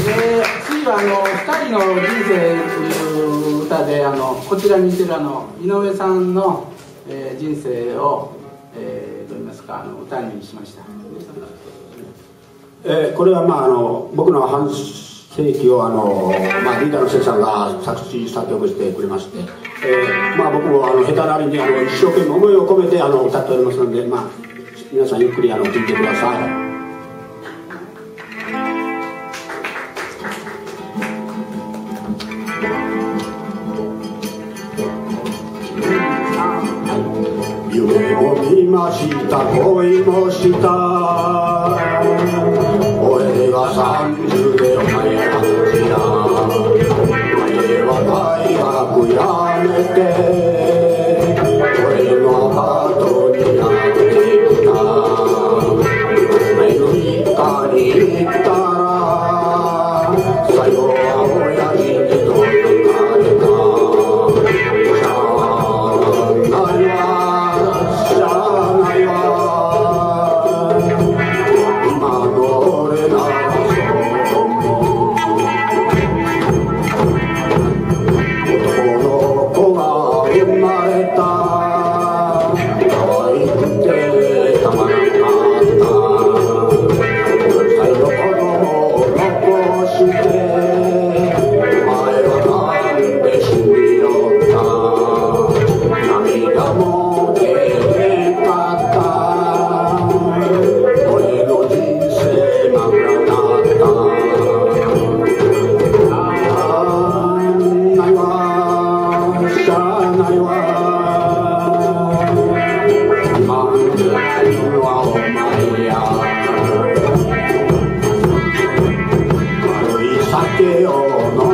で次はあの「二人の人生」という歌であのこちらにいてるあの井上さんの、えー、人生を、えー、どう言いますかあの歌にしました。えー、これはまああの僕の半世紀をあの、まあ、リーダーの関さんが作詞作曲してくれまして、えー、まあ、僕もあの下手なりにあの一生懸命思いを込めてあの歌っておりますので、まあ、皆さんゆっくりあの聴いてください。ました。恋もした俺が三十で早くや俺は大学やめて。けよの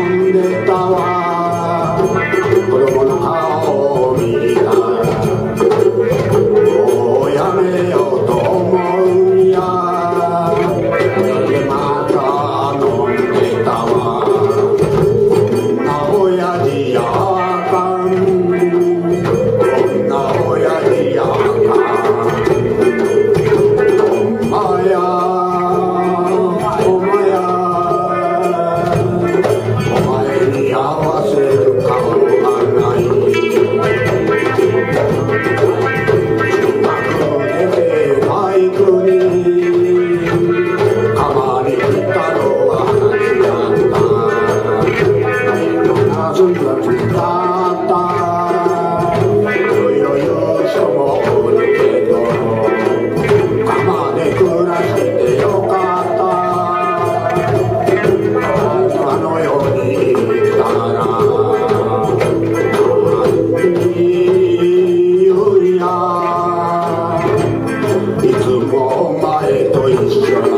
Dios.